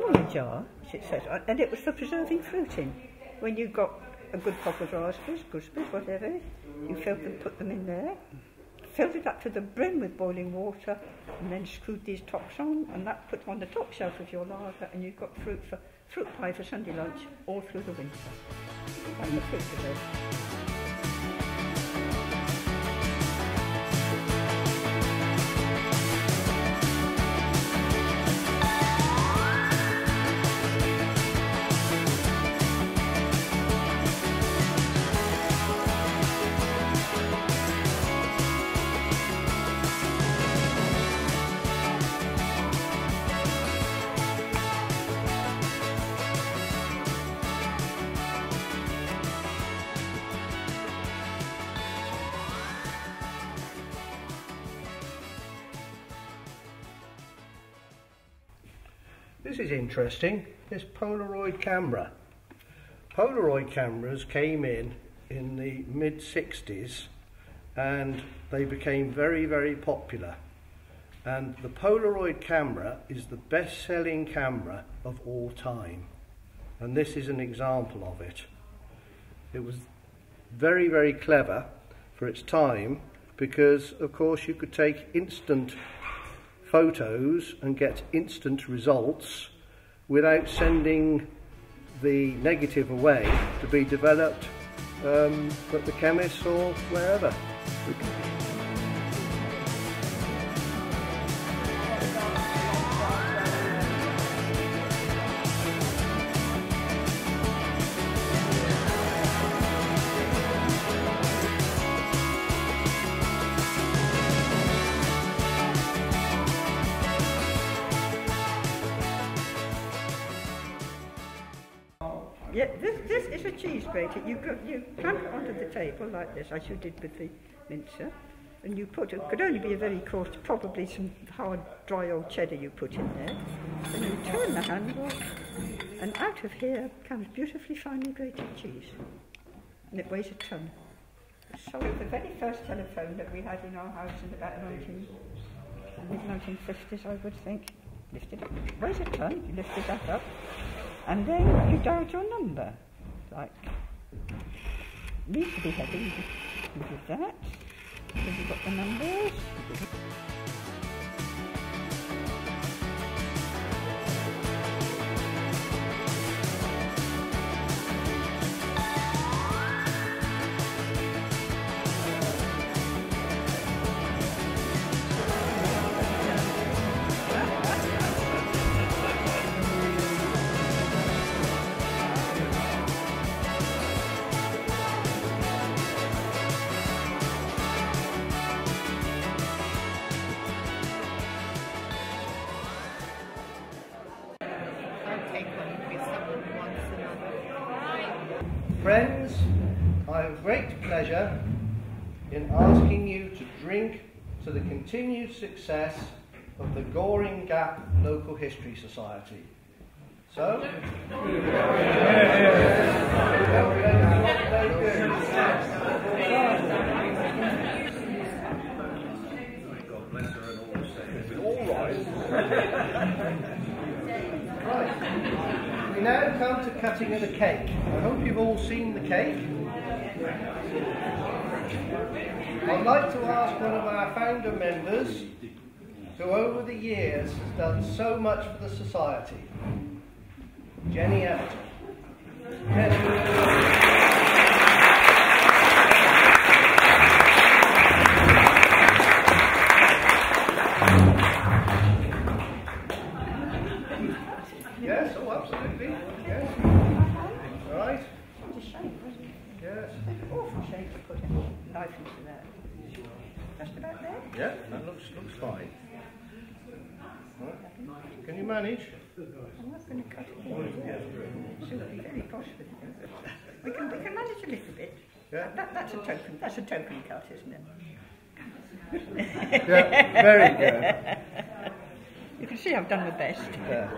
the jar, as it says, and it was for preserving fruit in. When you got a good crop of raspberries, gooseberries, whatever, you filled them, put them in there, filled it up to the brim with boiling water, and then screwed these tops on, and that put on the top shelf of your larder, and you've got fruit for fruit pie for Sunday lunch all through the winter. And the fruit preserve. This is interesting. This Polaroid camera. Polaroid cameras came in in the mid 60s and they became very, very popular. And the Polaroid camera is the best selling camera of all time. And this is an example of it. It was very, very clever for its time because, of course, you could take instant photos and get instant results without sending the negative away to be developed um, at the chemist or wherever. Cheese grater. You you clamp it onto the table like this, as you did with the mincer, and you put it could only be a very coarse, probably some hard, dry old cheddar you put in there. and you turn the handle, and out of here comes beautifully finely grated cheese, and it weighs a ton. So the very first telephone that we had in our house in about 19, mid 1950s, I would think. Lift it weighs a ton. You lift it up, and then you dial your number. Like, needs to be heavy. You you do that. Then you've got the numbers. Friends, I have great pleasure in asking you to drink to the continued success of the Goring Gap Local History Society. So, Right. Now come to cutting of the cake. I hope you've all seen the cake. I'd like to ask one of our founder members, who over the years has done so much for the society, Jenny Everton. Jenny. Yes, oh, absolutely. Yes. All right. What a shame, wasn't it? Awful shame to put a knife into that. Just about there. Yeah, that looks looks fine. Right. Can you manage? I'm not going to cut it here. She'll be very posh with it. We can, we can manage a little bit. Yeah. That, that's a token. That's a token cut, isn't it? Yeah, very good. You can see I've done my best. Yeah.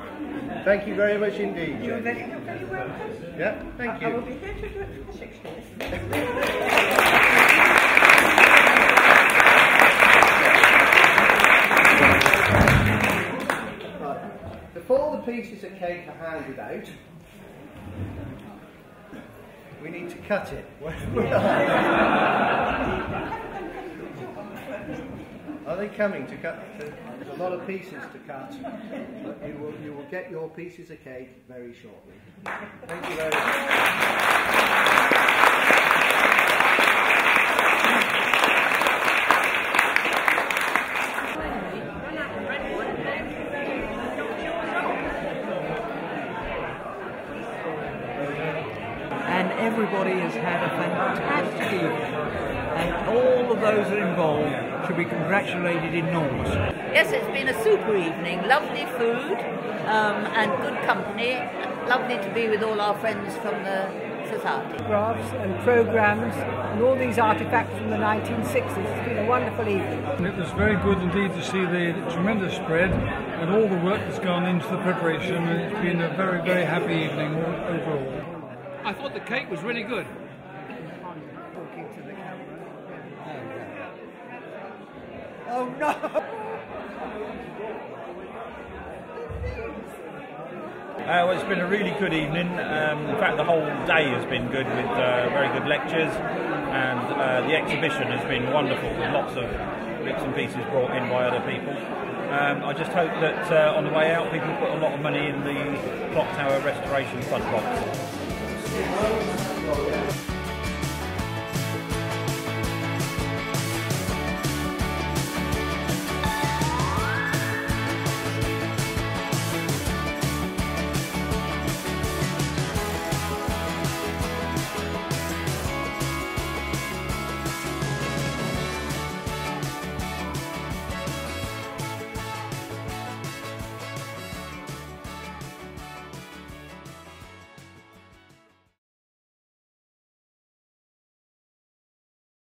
Thank you very much indeed. You're very, you're very welcome. Yeah, thank I, I will you. be here to do it for the 60th. Right. Before the pieces of cake are handed out. We need to cut it. are they coming to cut? There's a lot of pieces to cut, but you will, you will get your pieces of cake very shortly. Thank you very much. and everybody has had a fantastic evening. And all of those are involved should be congratulated enormously. Yes, it's been a super evening. Lovely food um, and good company. Lovely to be with all our friends from the society. Photographs and programs and all these artifacts from the 1960s. It's been a wonderful evening. It was very good indeed to see the tremendous spread and all the work that's gone into the preparation. And it's been a very, very happy evening overall. I thought the cake was really good. Oh no! Uh, well, it's been a really good evening. Um, in fact, the whole day has been good with uh, very good lectures, and uh, the exhibition has been wonderful with lots of bits and pieces brought in by other people. Um, I just hope that uh, on the way out, people put a lot of money in the clock tower restoration fund box.